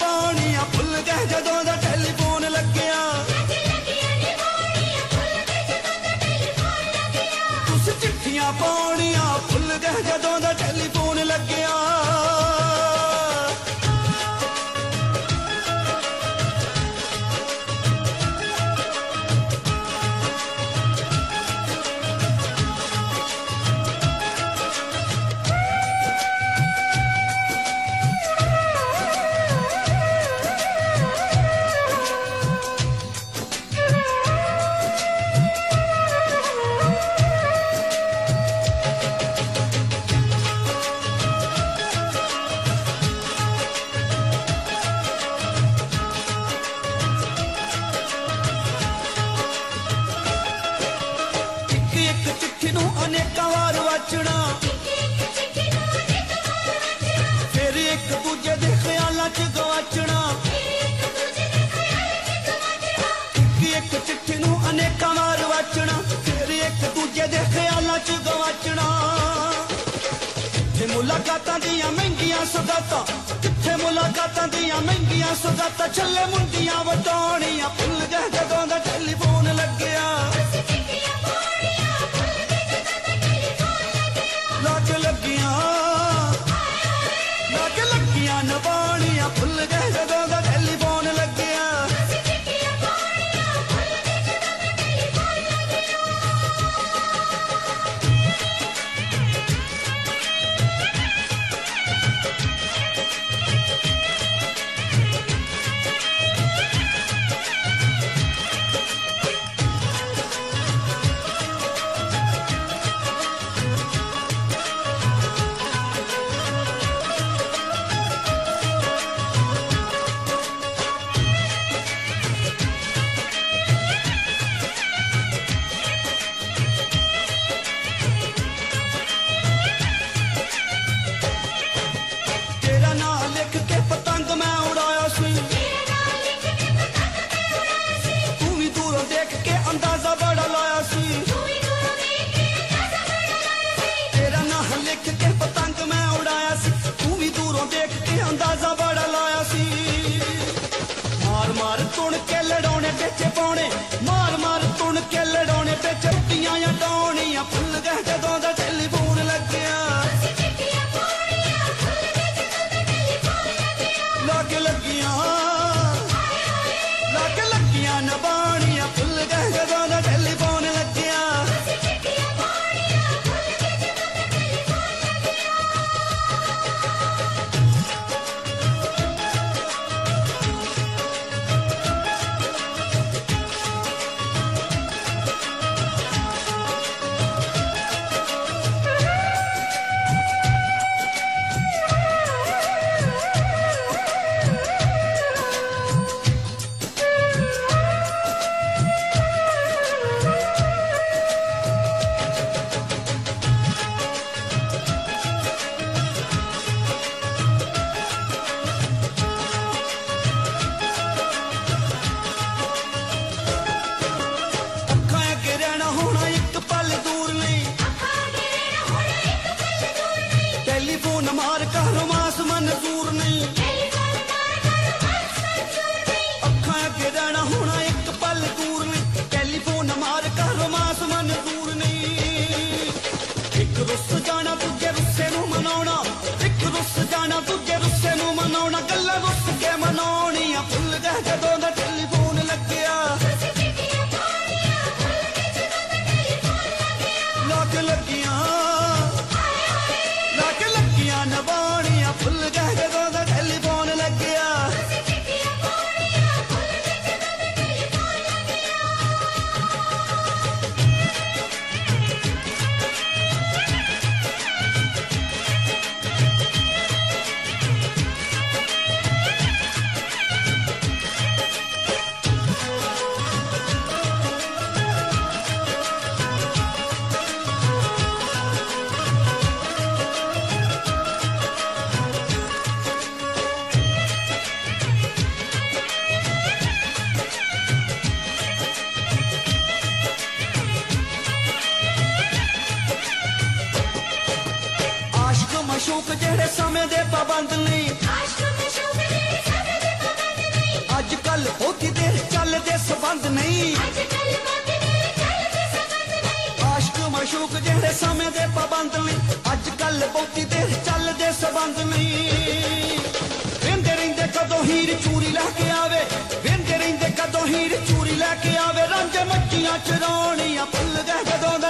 ਬਾਣੀਆਂ ਭੁੱਲ ਗਏ ਜਦੋਂ ਅਨੇਕਾਂ ਵਾਰ ਇੱਕ ਦੂਜੇ ਦੇ ਖਿਆਲਾਂ 'ਚ ਗਵਾਚਣਾ। ਚਿੱਠੀ ਨੂੰ ਅਨੇਕਾਂ ਵਾਰ ਵਾਚਣਾ। ਇੱਕ ਦੂਜੇ ਦੇ ਖਿਆਲਾਂ 'ਚ ਗਵਾਚਣਾ। ਕਿੱਥੇ ਮੁਲਾਕਾਤਾਂ ਦੀਆਂ ਮਹਿੰਗੀਆਂ ਸਦਾਤਾ ਕਿੱਥੇ ਮੁਲਾਕਾਤਾਂ ਦੀਆਂ ਮਹਿੰਗੀਆਂ ਸਦਾਤਾ ਛੱਲੇ ਮੁੰਡੀਆਂ ਵਟਾਉਣੀਆਂ, ਭੁੱਲ ਜਾ ਲਿਖ ਕੇ ਪਤੰਗ ਮੈਂ ਉਡਾਇਆ ਸੀ। ਤੂੰ ਵੀ ਦੂਰੋਂ ਦੇਖ ਕੇ ਅੰਦਾਜ਼ਾ ਬੜਾ ਲਾਇਆ ਸੀ। ਮਾਰ ਮਾਰ ਤੁਣ ਕੇ ਲੜਾਉਣੇ ਵਿੱਚ ਪਾਉਣੇ ਮਾਰ ਮਾਰ ਤੁਣ ਕੇ ਲੜਾਉਣੇ ਵਿੱਚ ਮਾਸ਼ੂਕ ਜਿਹੜੇ ਸਮੇਂ ਦੇ ਪਾਬੰਦ ਨਹੀਂ। ਅੱਜ ਕੱਲ ਬਹੁਤੀ ਦੇਰ ਚੱਲਦੇ ਸਬੰਧ ਨਹੀਂ। ਆਸ਼ਕ ਮਾਸ਼ੂਕ ਜਿਹੜੇ ਸਮੇਂ ਦੇ ਪਾਬੰਦ ਨਹੀਂ। ਅੱਜ ਕੱਲ ਬਹੁਤੀ ਦੇਰ ਚੱਲਦੇ ਸਬੰਧ ਨਹੀਂ। ਵੇਂਦੇ ਰਹਿੰਦੇ ਕਦੋਂ ਹੀਰ ਚੂਰੀ ਲੈ ਕੇ ਆਵੇ। ਵੇਂਦੇ ਰਹਿੰਦੇ ਕਦੋਂ ਹੀਰ ਚੂਰੀ ਲੈ ਕੇ ਆਵੇ। ਰਾਂਝੇ ਮੱਛੀਆਂ ਚਰਾਉਣੀਆਂ ਭੁੱਲ ਗਏ ਕਦੋਂ ਦਾ